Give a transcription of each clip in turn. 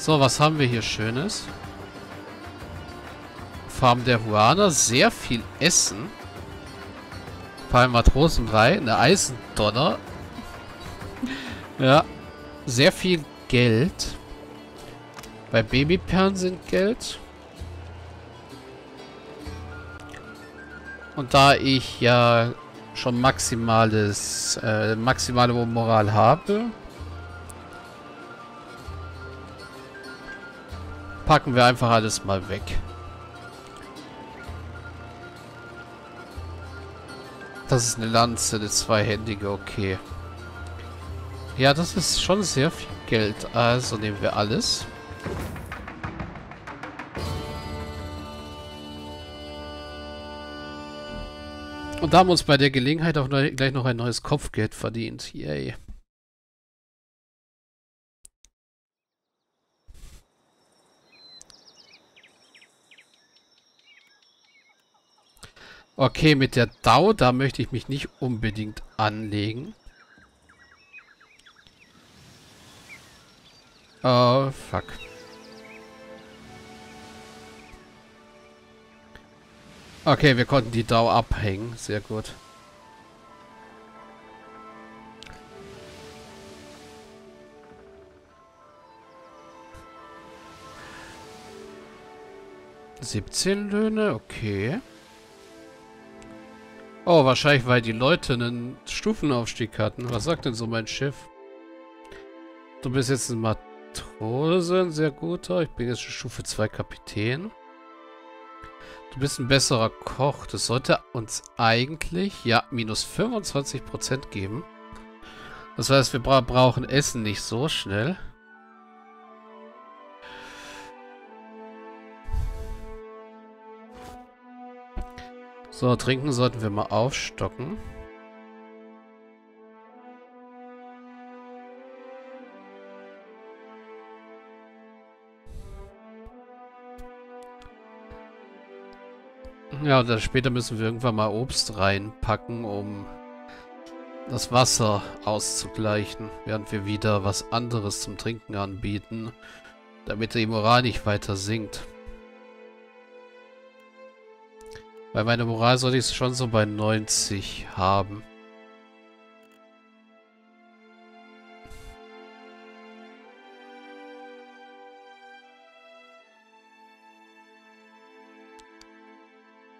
So, was haben wir hier Schönes? Farm der Huaner. Sehr viel Essen. Vor allem Matrosenbrei. Eine Eisendonner. ja. Sehr viel Geld. Bei Babyperlen sind Geld. Und da ich ja schon maximales, äh, maximale Moral habe, packen wir einfach alles mal weg. Das ist eine Lanze, eine zweihändige, okay. Ja, das ist schon sehr viel Geld. Also nehmen wir alles. Und da haben wir uns bei der Gelegenheit auch gleich noch ein neues Kopfgeld verdient. Yay. Okay, mit der DAO, da möchte ich mich nicht unbedingt anlegen. Oh, fuck. Okay, wir konnten die DAO abhängen. Sehr gut. Siebzehn Löhne, okay. Oh, wahrscheinlich, weil die Leute einen Stufenaufstieg hatten. Was sagt denn so mein Schiff? Du bist jetzt ein Matrose, ein sehr guter. Ich bin jetzt schon Stufe 2 Kapitän. Du bist ein besserer Koch. Das sollte uns eigentlich, ja, minus 25% geben. Das heißt, wir bra brauchen Essen nicht so schnell. So, trinken sollten wir mal aufstocken. Ja, und dann später müssen wir irgendwann mal Obst reinpacken, um das Wasser auszugleichen, während wir wieder was anderes zum Trinken anbieten, damit die Moral nicht weiter sinkt. Weil meine Moral sollte ich schon so bei 90 haben.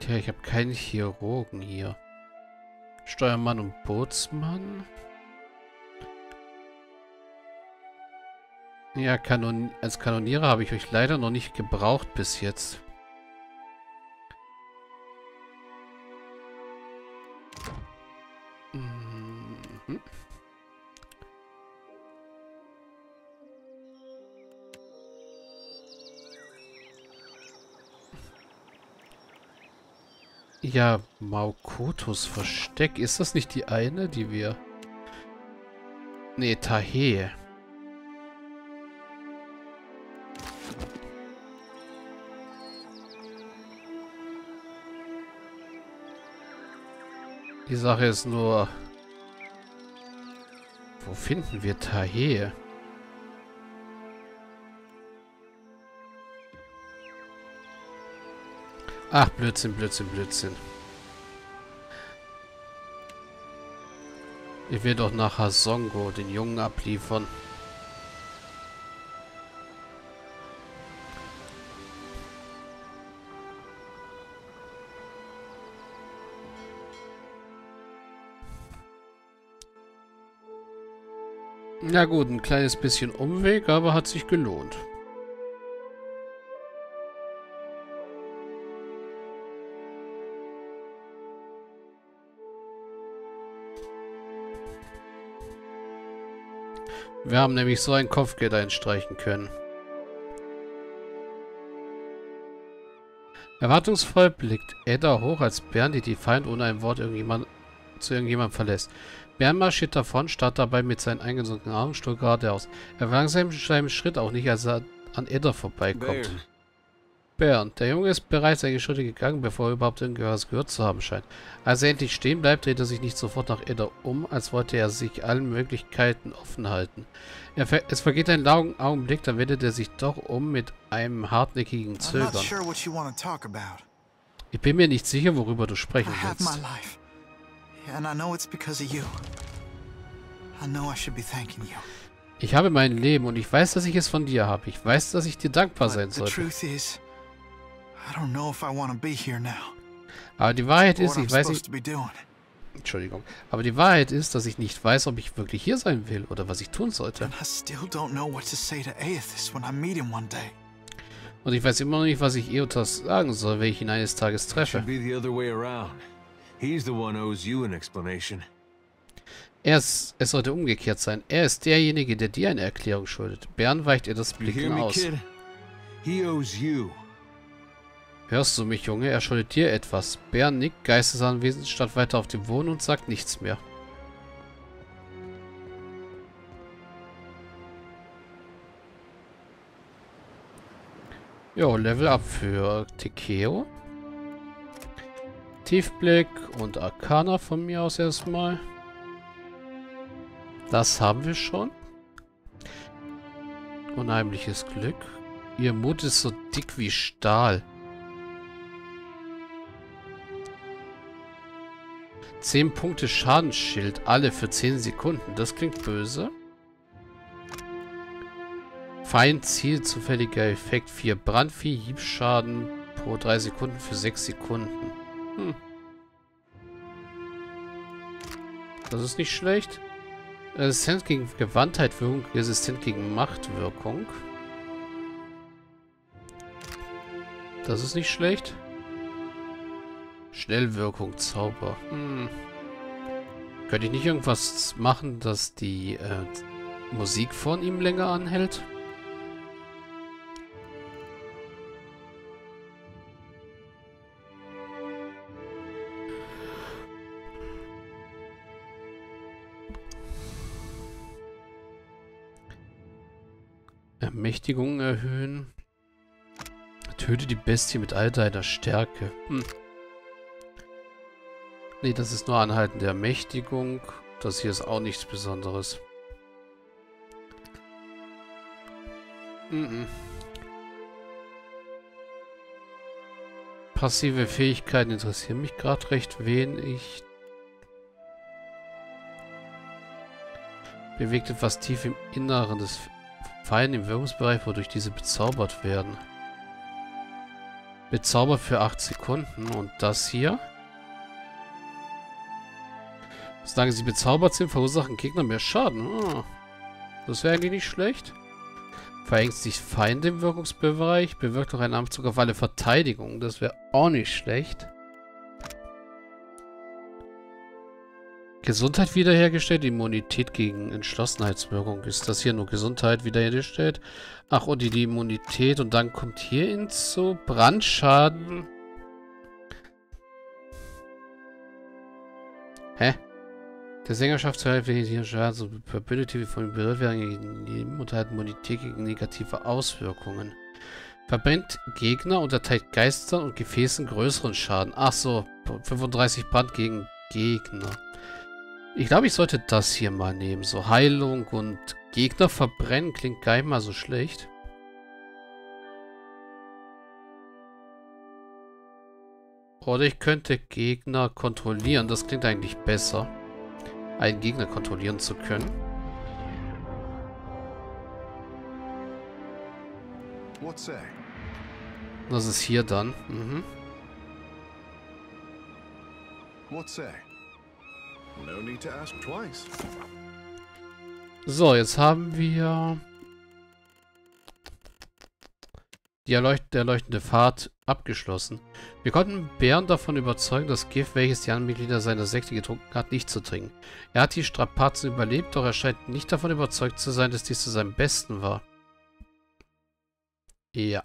Tja, ich habe keinen Chirurgen hier. Steuermann und Bootsmann. Ja, Kanon als Kanonierer habe ich euch leider noch nicht gebraucht bis jetzt. Ja, Maukotos Versteck. Ist das nicht die eine, die wir... Nee, Tahe. Die Sache ist nur... Wo finden wir Tahe? Ach, Blödsinn, Blödsinn, Blödsinn. Ich will doch nach Hasongo den Jungen abliefern. Na gut, ein kleines bisschen Umweg, aber hat sich gelohnt. Wir haben nämlich so ein Kopfgeld einstreichen können. Erwartungsvoll blickt Edda hoch, als Bern die Defiant ohne ein Wort irgendjemand, zu irgendjemandem verlässt. Bern marschiert davon, starrt dabei mit seinen eingesunkenen Armen stur geradeaus. Er verlangsamt seinen Schritt auch nicht, als er an Edda vorbeikommt. Bernd. Der Junge ist bereits einige Schritte gegangen, bevor er überhaupt irgendwas gehört zu haben scheint. Als er endlich stehen bleibt, dreht er sich nicht sofort nach Edda um, als wollte er sich allen Möglichkeiten offen halten. Ver es vergeht ein Augenblick, dann wendet er sich doch um mit einem hartnäckigen Zögern. Ich bin mir nicht sicher, worüber du sprechen willst. Ich habe mein Leben und ich weiß, dass ich es von dir habe. Ich weiß, dass ich dir dankbar sein sollte. Aber die Wahrheit ist, ich weiß nicht... Entschuldigung. Aber die Wahrheit ist, dass ich nicht weiß, ob ich wirklich hier sein will oder was ich tun sollte. Und ich weiß immer noch nicht, was ich Eotas sagen soll, wenn ich ihn eines Tages treffe. Er ist, es sollte umgekehrt sein. Er ist derjenige, der dir eine Erklärung schuldet. Bern weicht ihr das Blicken aus. Hörst du mich, Junge? Er schuldet dir etwas. Bern nickt geistesanwesend, statt weiter auf dem Wohnen und sagt nichts mehr. Jo, Level Up für Tekeo. Tiefblick und Arcana von mir aus erstmal. Das haben wir schon. Unheimliches Glück. Ihr Mut ist so dick wie Stahl. 10 Punkte Schadensschild, alle für 10 Sekunden. Das klingt böse. Feind, Ziel, zufälliger Effekt. 4 Brandvieh, Hiebschaden pro 3 Sekunden für 6 Sekunden. Hm. Das ist nicht schlecht. Resistent gegen Gewandtheit, Wirkung, resistent gegen Machtwirkung. Das ist nicht schlecht. Schnellwirkung, Zauber. Hm. Könnte ich nicht irgendwas machen, dass die äh, Musik von ihm länger anhält? Ermächtigung erhöhen. Töte die Bestie mit all deiner Stärke. Hm. Nee, das ist nur Anhalten der Ermächtigung. Das hier ist auch nichts Besonderes. Mm. Passive Fähigkeiten interessieren mich gerade recht wenig. Bewegt etwas tief im Inneren des Fallen im Wirkungsbereich, wodurch diese bezaubert werden. Bezaubert für 8 Sekunden. Und das hier? Solange sie bezaubert sind, verursachen Gegner mehr Schaden. Oh. Das wäre eigentlich nicht schlecht. Verängstigt Feinde im Wirkungsbereich. Bewirkt auch einen Abzug auf alle Verteidigung. Das wäre auch nicht schlecht. Gesundheit wiederhergestellt, Immunität gegen Entschlossenheitswirkung. Ist das hier nur Gesundheit wiederhergestellt? Ach, und die Immunität. Und dann kommt hier hinzu Brandschaden. Hä? Der Sänger schafft zwei hier Schaden, so wie von berührt werden gegen und hat Immunität gegen negative Auswirkungen. Verbrennt Gegner, unterteilt Geistern und Gefäßen größeren Schaden. Ach so, 35 Brand gegen Gegner. Ich glaube, ich sollte das hier mal nehmen. So Heilung und Gegner verbrennen klingt gar nicht mal so schlecht. Oder ich könnte Gegner kontrollieren. Das klingt eigentlich besser. Einen Gegner kontrollieren zu können. Das ist hier dann. Mhm. So, jetzt haben wir die erleucht der erleuchtende Pfad abgeschlossen. Wir konnten Bären davon überzeugen, das Gift, welches die anderen Mitglieder seiner Sekte getrunken hat, nicht zu trinken. Er hat die Strapazen überlebt, doch er scheint nicht davon überzeugt zu sein, dass dies zu seinem Besten war. Ja.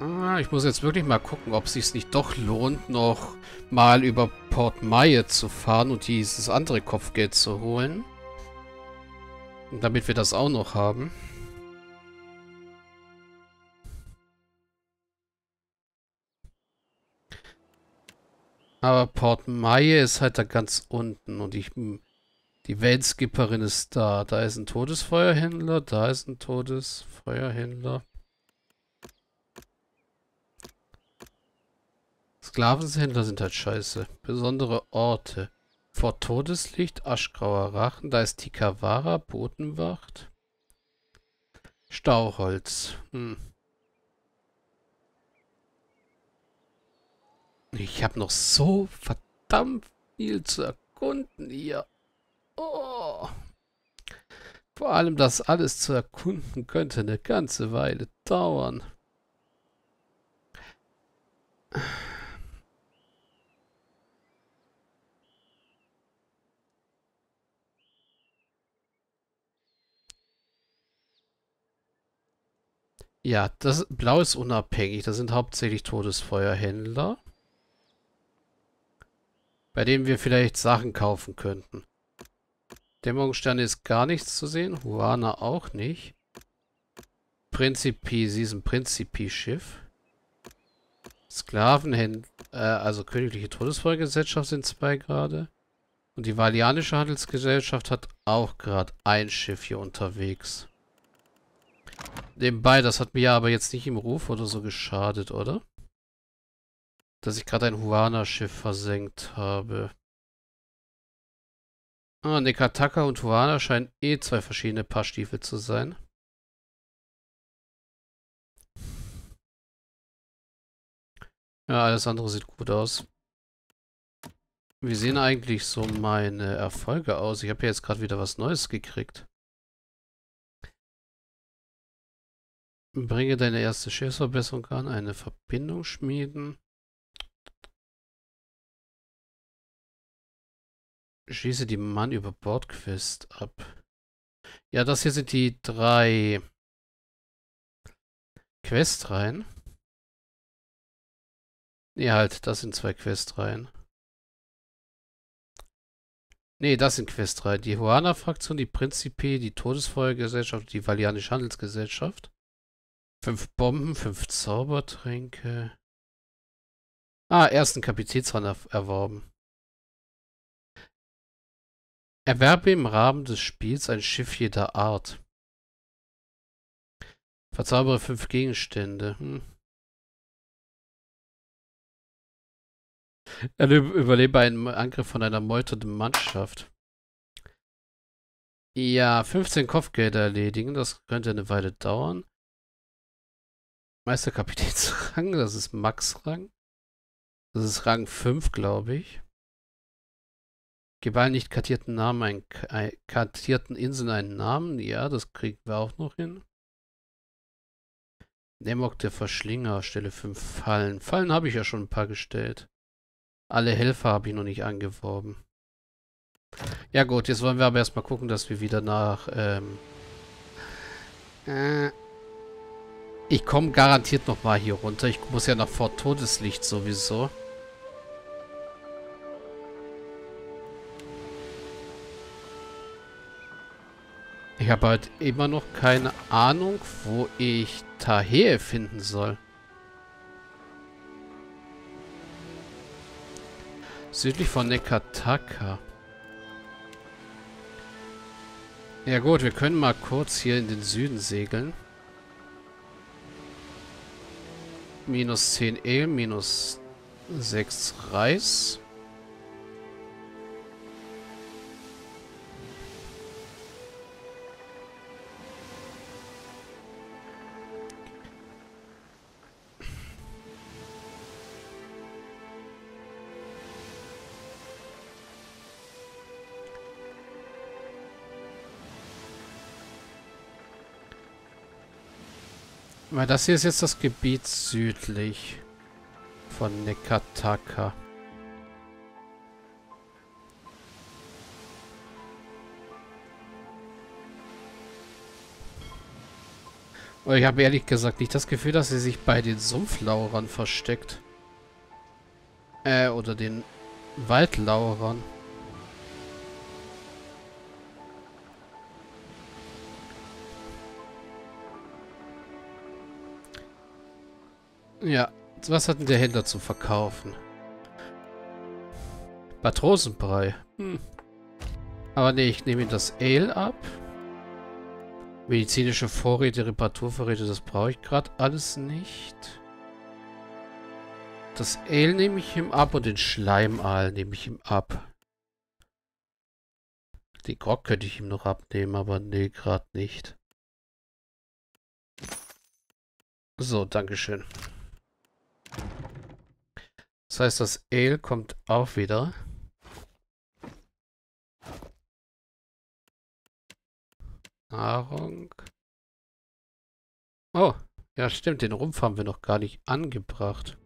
Ah, ich muss jetzt wirklich mal gucken, ob es sich nicht doch lohnt, noch mal über Port Maye zu fahren und dieses andere Kopfgeld zu holen. Damit wir das auch noch haben. Aber Port Maie ist halt da ganz unten und ich... Die Weltskipperin ist da. Da ist ein Todesfeuerhändler, da ist ein Todesfeuerhändler. Sklavenhändler sind halt scheiße. Besondere Orte. Vor Todeslicht, Aschgrauer Rachen, da ist Tikawara, Botenwacht. Stauholz. Hm. Ich habe noch so verdammt viel zu erkunden hier. Oh. Vor allem das alles zu erkunden könnte eine ganze Weile dauern. Ja, das Blau ist unabhängig. Das sind hauptsächlich Todesfeuerhändler. Bei denen wir vielleicht Sachen kaufen könnten. Dämmerungssterne ist gar nichts zu sehen. Huana auch nicht. Prinzipi, sie ist ein Prinzipi-Schiff. Sklavenhändler, äh, also Königliche Todesfeuergesellschaft sind zwei gerade. Und die Valianische Handelsgesellschaft hat auch gerade ein Schiff hier unterwegs. Nebenbei, das hat mir aber jetzt nicht im Ruf oder so geschadet, oder? Dass ich gerade ein Huana-Schiff versenkt habe. Ah, Nekataka und Huana scheinen eh zwei verschiedene Paar Stiefel zu sein. Ja, alles andere sieht gut aus. Wie sehen eigentlich so meine Erfolge aus? Ich habe ja jetzt gerade wieder was Neues gekriegt. Bringe deine erste Schiffsverbesserung an, eine Verbindung schmieden. Schieße die Mann über Bord Quest ab. Ja, das hier sind die drei Questreihen. Nee, halt, das sind zwei Questreihen. Nee, das sind Questreihen. Die Huana-Fraktion, die Principe, die Todesfeuergesellschaft, die Valianische Handelsgesellschaft. Fünf Bomben, fünf Zaubertränke. Ah, ersten Kapitätsrang er erworben. Erwerbe im Rahmen des Spiels ein Schiff jeder Art. Verzaubere fünf Gegenstände. Hm. Überlebe einen Angriff von einer meuternden Mannschaft. Ja, 15 Kopfgelder erledigen. Das könnte eine Weile dauern. Meisterkapitänsrang, das ist Max-Rang. Das ist Rang 5, glaube ich. Gebe allen nicht kartierten Namen einen kartierten Inseln einen Namen. Ja, das kriegen wir auch noch hin. Nemok der Verschlinger, Stelle 5 Fallen. Fallen habe ich ja schon ein paar gestellt. Alle Helfer habe ich noch nicht angeworben. Ja gut, jetzt wollen wir aber erstmal gucken, dass wir wieder nach ähm, äh, ich komme garantiert nochmal hier runter. Ich muss ja nach Fort Todeslicht sowieso. Ich habe halt immer noch keine Ahnung, wo ich Tahe finden soll. Südlich von Nekataka. Ja gut, wir können mal kurz hier in den Süden segeln. Minus 10 E, minus 6 Reis. Weil das hier ist jetzt das Gebiet südlich von Nekataka. Aber ich habe ehrlich gesagt nicht das Gefühl, dass sie sich bei den Sumpflaurern versteckt. Äh, oder den Waldlaurern. Ja, was hat denn der Händler zu verkaufen? Matrosenbrei. Hm. Aber nee, ich nehme das Ale ab. Medizinische Vorräte, Reparaturvorräte, das brauche ich gerade alles nicht. Das Ale nehme ich ihm ab und den Schleimaal nehme ich ihm ab. Die Grog könnte ich ihm noch abnehmen, aber nee, gerade nicht. So, Dankeschön. Das heißt, das Ale kommt auch wieder. Nahrung. Oh, ja stimmt, den Rumpf haben wir noch gar nicht angebracht.